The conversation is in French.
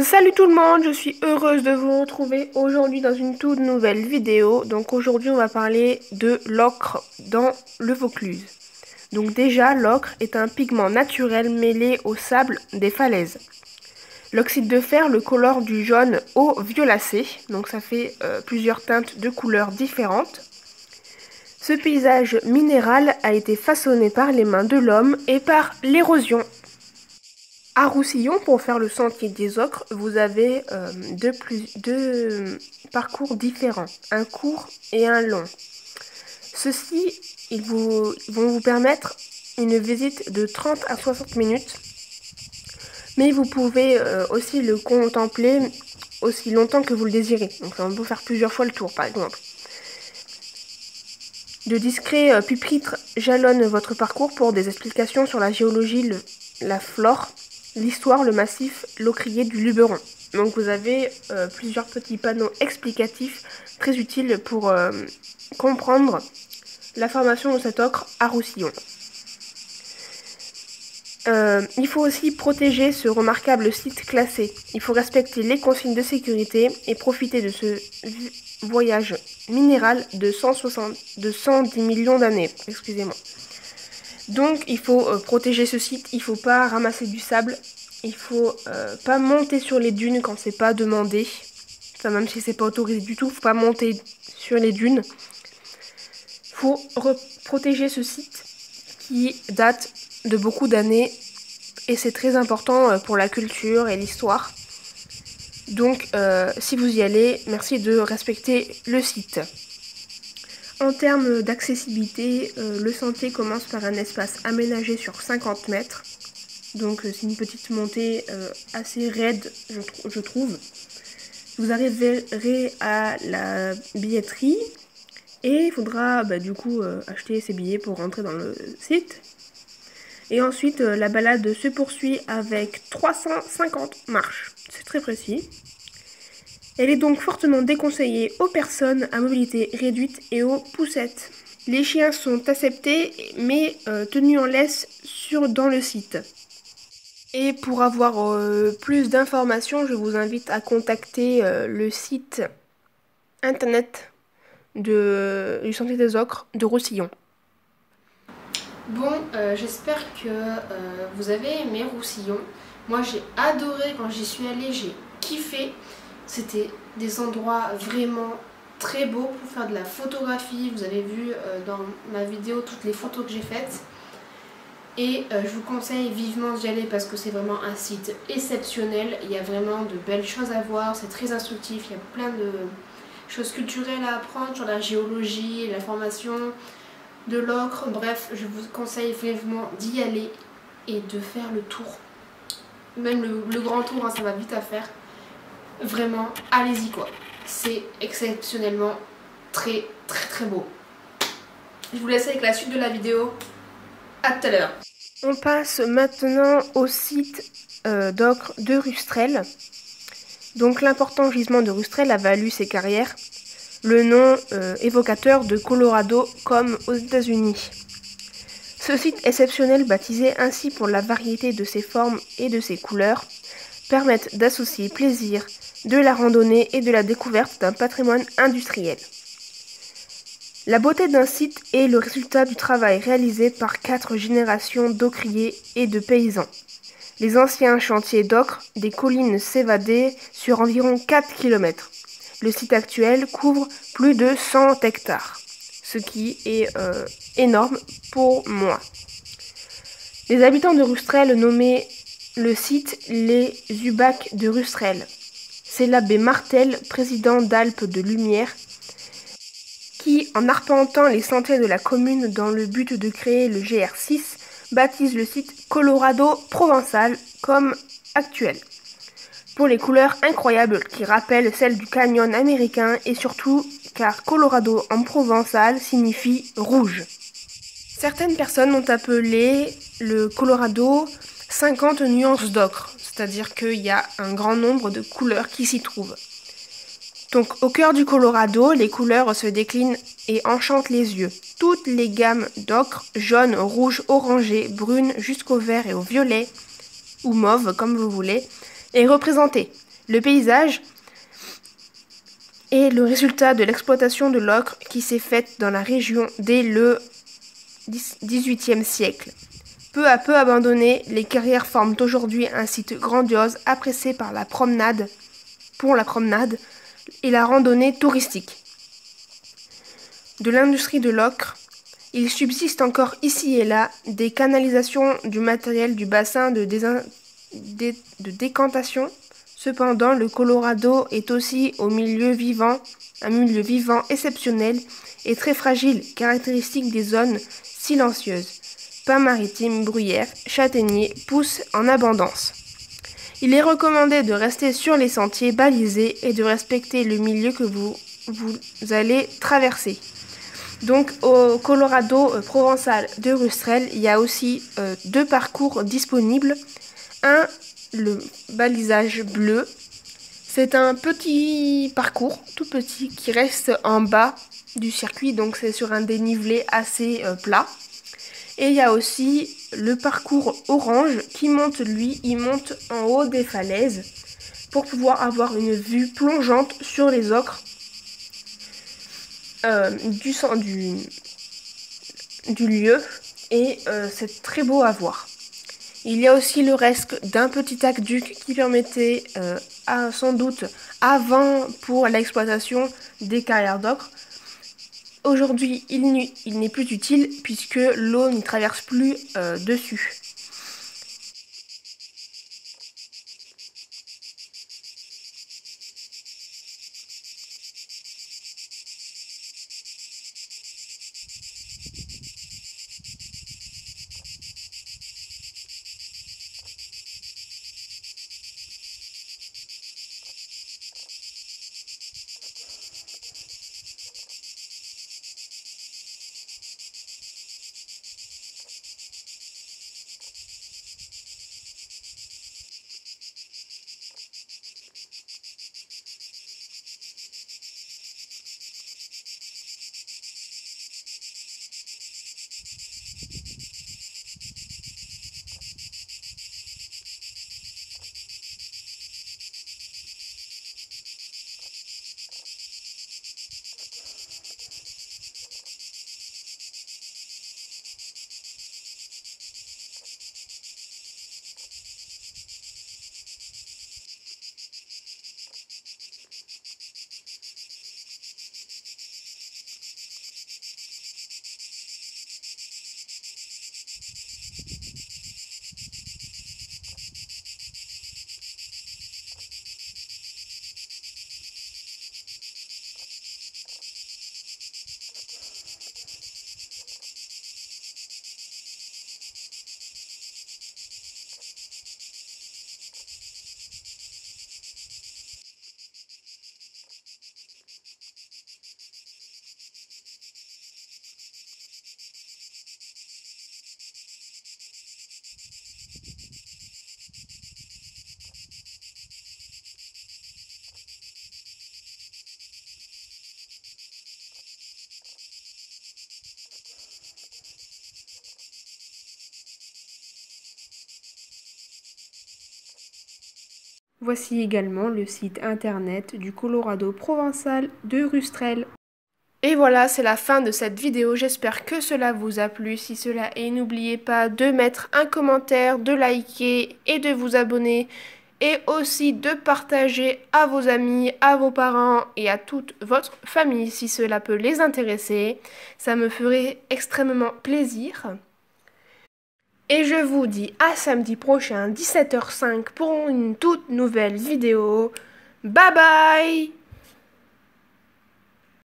Salut tout le monde, je suis heureuse de vous retrouver aujourd'hui dans une toute nouvelle vidéo. Donc aujourd'hui on va parler de l'ocre dans le Vaucluse. Donc déjà l'ocre est un pigment naturel mêlé au sable des falaises. L'oxyde de fer le colore du jaune au violacé, donc ça fait euh, plusieurs teintes de couleurs différentes. Ce paysage minéral a été façonné par les mains de l'homme et par l'érosion à Roussillon, pour faire le sentier des ocres, vous avez euh, deux, parcours différents, un court et un long. Ceux-ci ils vont vous permettre une visite de 30 à 60 minutes, mais vous pouvez euh, aussi le contempler aussi longtemps que vous le désirez. Donc on peut faire plusieurs fois le tour par exemple. De discrets euh, pupitres jalonnent votre parcours pour des explications sur la géologie, la flore l'histoire, le massif, l'ocrier du Luberon. Donc vous avez euh, plusieurs petits panneaux explicatifs très utiles pour euh, comprendre la formation de cet ocre à Roussillon. Euh, il faut aussi protéger ce remarquable site classé. Il faut respecter les consignes de sécurité et profiter de ce voyage minéral de, 160, de 110 millions d'années. Excusez-moi. Donc il faut euh, protéger ce site, il faut pas ramasser du sable, il faut euh, pas monter sur les dunes quand c'est pas demandé. Ça même si c'est pas autorisé du tout, faut pas monter sur les dunes. Faut protéger ce site qui date de beaucoup d'années et c'est très important euh, pour la culture et l'histoire. Donc si vous y allez, merci de respecter le site. En termes d'accessibilité, euh, le sentier commence par un espace aménagé sur 50 mètres. Donc euh, c'est une petite montée euh, assez raide, je, trouve. Vous arriverez à la billetterie et il faudra bah, du coup acheter ses billets pour rentrer dans le site. Et ensuite, la balade se poursuit avec 350 marches. C'est très précis. Elle est donc fortement déconseillée aux personnes à mobilité réduite et aux poussettes. Les chiens sont acceptés mais euh, tenus en laisse sur, dans le site. Et pour avoir euh, plus d'informations, je vous invite à contacter euh, le site internet du Sentier des Ocres de Roussillon. Bon, j'espère que vous avez aimé Roussillon. Moi j'ai adoré quand j'y suis allée, j'ai kiffé. C'était des endroits vraiment très beaux pour faire de la photographie. Vous avez vu euh, dans ma vidéo toutes les photos que j'ai faites. Et euh, je vous conseille vivement d'y aller parce que c'est vraiment un site exceptionnel. Il y a vraiment de belles choses à voir, c'est très instructif. Il y a plein de choses culturelles à apprendre sur la géologie, la formation de l'ocre. Bref, je vous conseille vivement d'y aller et de faire le tour. Même le, grand tour, hein, ça va vite à faire. Vraiment, allez-y quoi. C'est exceptionnellement très très très beau. Je vous laisse avec la suite de la vidéo. A tout à l'heure. On passe maintenant au site euh, d'ocre de Rustrel. Donc l'important gisement de Rustrel a valu ses carrières. Le nom euh, évocateur de Colorado comme aux États-Unis. Ce site exceptionnel, baptisé ainsi pour la variété de ses formes et de ses couleurs, permettent d'associer plaisir, de la randonnée et de la découverte d'un patrimoine industriel. La beauté d'un site est le résultat du travail réalisé par quatre générations d'ocriers et de paysans. Les anciens chantiers d'ocre des collines s'évadaient sur environ 4 km. Le site actuel couvre plus de 100 hectares, ce qui est euh, énorme pour moi. Les habitants de Rustrel nommaient le site les Ubacs de Rustrel c'est l'abbé Martel, président d'Alpes de Lumière, qui, en arpentant les sentiers de la commune dans le but de créer le GR6, baptise le site Colorado Provençal comme actuel. Pour les couleurs incroyables qui rappellent celles du canyon américain et surtout car Colorado en provençal signifie rouge. Certaines personnes ont appelé le Colorado 50 nuances d'ocre, c'est-à-dire qu'il y a un grand nombre de couleurs qui s'y trouvent. Donc au cœur du Colorado, les couleurs se déclinent et enchantent les yeux. Toutes les gammes d'ocre, jaune, rouge, orangé, brune, jusqu'au vert et au violet, ou mauve comme vous voulez, est représentée. Le paysage est le résultat de l'exploitation de l'ocre qui s'est faite dans la région dès le XVIIIe siècle. Peu à peu abandonnées, les carrières forment aujourd'hui un site grandiose apprécié par la promenade, pour la promenade et la randonnée touristique. De l'industrie de l'ocre, il subsiste encore ici et là des canalisations du matériel du bassin de, décantation. Cependant, le Colorado est aussi au milieu vivant, un milieu vivant exceptionnel et très fragile, caractéristique des zones silencieuses pins maritimes, bruyères, châtaigniers poussent en abondance. Il est recommandé de rester sur les sentiers balisés et de respecter le milieu que vous, allez traverser. Donc au Colorado euh, provençal de Rustrel, il y a aussi euh, deux parcours disponibles. Un, le balisage bleu. C'est un petit parcours, tout petit, qui reste en bas du circuit, donc c'est sur un dénivelé assez euh, plat. Et il y a aussi le parcours orange qui monte, lui, il monte en haut des falaises pour pouvoir avoir une vue plongeante sur les ocres euh, du, du, du lieu. Et euh, c'est très beau à voir. Il y a aussi le reste d'un petit aqueduc qui permettait, euh, sans doute avant pour l'exploitation des carrières d'ocre, Aujourd'hui, il n'est plus utile puisque l'eau n'y traverse plus euh, dessus. Voici également le site internet du Colorado provençal de Rustrel. Et voilà, c'est la fin de cette vidéo. J'espère que cela vous a plu. Si cela est, n'oubliez pas de mettre un commentaire, de liker et de vous abonner. Et aussi de partager à vos amis, à vos parents et à toute votre famille si cela peut les intéresser. Ça me ferait extrêmement plaisir. Et je vous dis à samedi prochain 17h05 pour une toute nouvelle vidéo. Bye bye